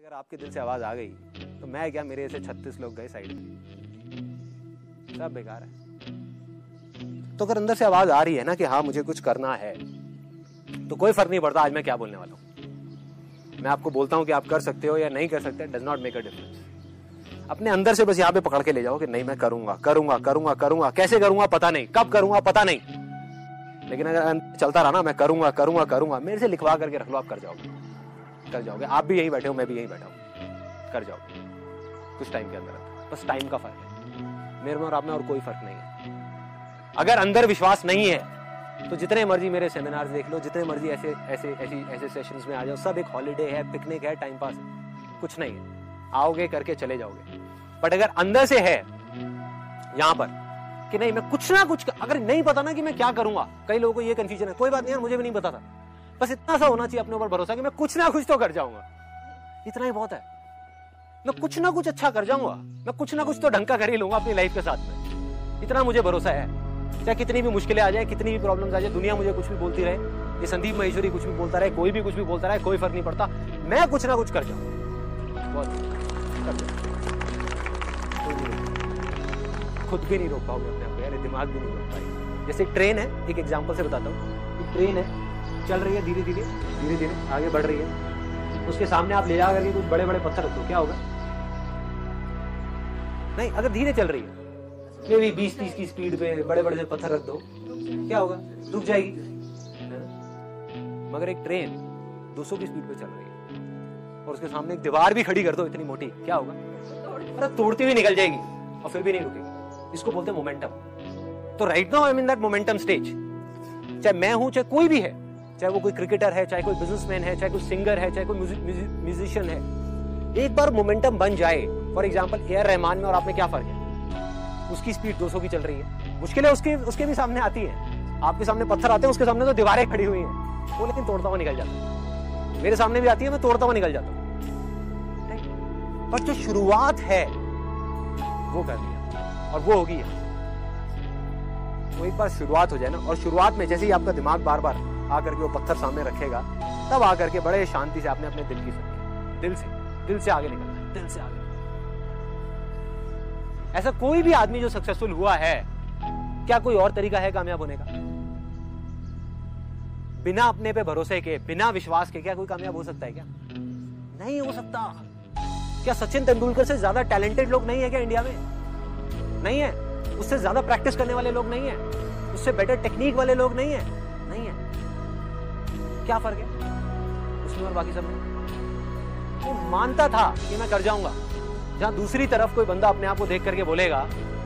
अगर आपके दिल से आवाज़ आ गई तो मैं क्या मेरे ऐसे छत्तीस लोग गए साइड में सब बेकार है। तो अगर अंदर से आवाज़ आ रही है ना कि हाँ मुझे कुछ करना है तो कोई फ़र्क नहीं पड़ता आज मैं क्या बोलने वाला हूँ। मैं आपको बोलता हूँ कि आप कर सकते हो या नहीं कर सकते does not make a difference अपने अंदर से बस यहाँ पे पकड़ के ले जाओ कि नहीं, मैं करूँगा करूँगा करूँगा करूँगा। कैसे करूँगा पता नहीं, कब करूँगा पता नहीं। लेकिन अगर चलता रहा ना, मैं करूँगा करूँगा करूँगा, मेरे से लिखवा करके रख लो, आप कर जाओगे। कर जाओगे। आप भी यहीं बैठे हो, मैं भी यहीं बैठा हूँ। कर जाओगे। कुछ टाइम के अंदर बस टाइम का फ़र्क है। मेरे में और आप में और कोई फ़र्क नहीं है। अगर अंदर विश्वास नहीं है तो जितने मर्ज़ी मेरे सेमिनार देख लो, जितने मर्ज़ी ऐसे ऐसे, ऐसी, ऐसे सेशंस में आ जाओ। सब एक हॉलीडे है पिकनिक है टाइम पास है। कुछ नहीं है। आओगे, करके चले जाओगे। बट अगर अंदर से है, यहाँ पर, कि नहीं, मैं कुछ ना कुछ अगर नहीं पता ना कि मैं क्या करूँगा। कई लोगों को ये कंफ्यूजन है। कोई बात नहीं यार, मुझे भी नहीं पता था। बस इतना सा होना चाहिए अपने ऊपर भरोसा कि मैं कुछ ना कुछ तो कर जाऊँगा। इतना ही बहुत है। मैं कुछ ना कुछ अच्छा कर जाऊँगा। मैं कुछ ना कुछ तो ढंग का कर ही लूँगा अपनी लाइफ के साथ में। इतना मुझे भरोसा है। चाहे कितनी भी मुश्किलें आ जाए, कितनी भी प्रॉब्लम्स आ जाए, दुनिया मुझे कुछ भी बोलती रहे, ये संदीप महेश्वरी कुछ भी बोलता रहे, कोई भी कुछ भी बोलता रहे, कोई फ़र्क नहीं पड़ता। मैं कुछ ना कुछ कर जाऊँगा खुद भी नहीं रोक पाओगे अपने आप को यार दिमाग भी नहीं रोक पाएगा। जैसे ट्रेन है, एक एग्ज़ाम्पल से बताता हूँ। ट्रेन है चल रही है धीरे धीरे धीरे धीरे, आगे बढ़ रही है। उसके सामने आप ले जा करके कुछ बड़े बड़े पत्थर रख दो क्या होगा? नहीं, अगर धीरे चल रही है मे भी बीस तीस की स्पीड पे बड़े बड़े से पत्थर रख दो, क्या होगा? रुक जाएगी। मगर एक ट्रेन 200 की स्पीड पे चल रही है। और उसके सामने एक दीवार भी खड़ी कर दो, इतनी मोटी, क्या होगा? अरे, तोड़ती हुई निकल जाएगी, और फिर भी नहीं रुकेगी। इसको बोलते हैं मोमेंटम तो right now I mean that momentum stage चाहे मैं हूँ, चाहे कोई भी है चाहे वो कोई क्रिकेटर है, चाहे कोई बिजनेसमैन है, चाहे कोई सिंगर है, चाहे कोई म्यूजिशियन है, एक बार मोमेंटम बन जाए फॉर एग्ज़ाम्पल ए रहमान में और आप में क्या फ़र्क है? उसकी स्पीड 200 की चल रही है। मुश्किलें उसके उसके भी सामने आती है। आपके सामने पत्थर आते हैं, उसके सामने तो दीवारें खड़ी हुई हैं। वो लेकिन तोड़ता हुआ निकल जाता है। मेरे सामने भी आती है, मैं तोड़ता हुआ निकल जाता हूँ। पर जो शुरुआत है, वो कर लिया। और वो होगी। वो एक बार शुरुआत हो जाए ना, और शुरुआत में जैसे ही आपका दिमाग बार बार आकर के वो पत्थर सामने रखेगा, तब आकर के बड़े शांति से आपने अपने दिल की सुनी दिल से दिल से आगे निकलना दिल से आगे ऐसा कोई भी आदमी जो सक्सेसफुल हुआ है, क्या कोई और तरीका है कामयाब होने का? बिना अपने पे भरोसे के, बिना विश्वास के क्या कोई कामयाब हो सकता है क्या? नहीं हो सकता। क्या सचिन तेंदुलकर से ज़्यादा टैलेंटेड लोग नहीं है क्या इंडिया में? नहीं है। उससे ज़्यादा प्रैक्टिस करने वाले लोग नहीं है। उससे बेटर टेक्निक वाले लोग नहीं है नहीं है। क्या फ़र्क है? उसमें और बाकी सब में? वो मानता था कि मैं कर जाऊँगा। जहाँ दूसरी तरफ़ कोई बंदा अपने आप को देख करके बोलेगा,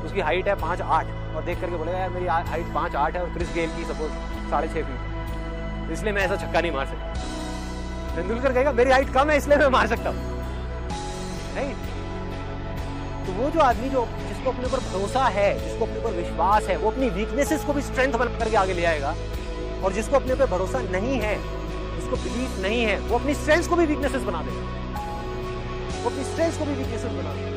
उसकी हाइट है पाँच आठ, और देख करके बोलेगा, यार, मेरी हाइट पाँच आठ है और क्रिस गेल की सपोज़ साढ़े छह फीट इसलिए मैं ऐसा छक्का नहीं मार सकता। तेंदुलकर कहेगा, मेरी हाइट कम है, इसलिए मैं मार सकता हूँ। नहीं। तो वो जो आदमी जो जिसको अपने ऊपर भरोसा है, जिसको अपने ऊपर विश्वास है, वो अपनी वीकनेसेस को भी स्ट्रेंथ बना करके आगे ले आएगा। और जिसको अपने ऊपर भरोसा नहीं है जिसको बिलीफ नहीं है, वो अपनी स्ट्रेंथ को भी वीकनेसेस बना देगा। वो अपनी स्ट्रेंथ को भी वीकनेसेस बना देगा।